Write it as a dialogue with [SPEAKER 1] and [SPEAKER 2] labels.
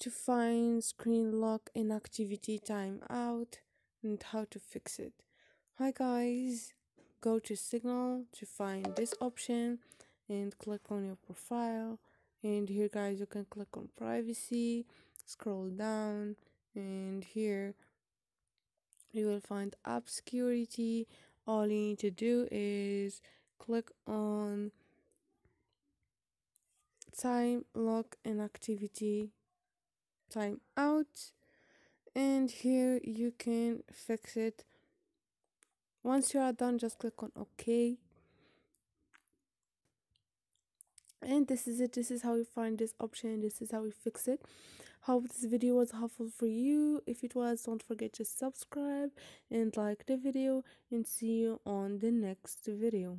[SPEAKER 1] to find screen lock inactivity timeout and how to fix it. Hi guys. Go to signal to find this option and click on your profile. And here guys you can click on privacy scroll down and here you will find app security. All you need to do is click on time lock inactivity time out and here you can fix it. Once you are done just click on ok. And this is it. This is how you find this option. This is how you fix it. Hope this video was helpful for you. If it was don't forget to subscribe and like the video and see you on the next video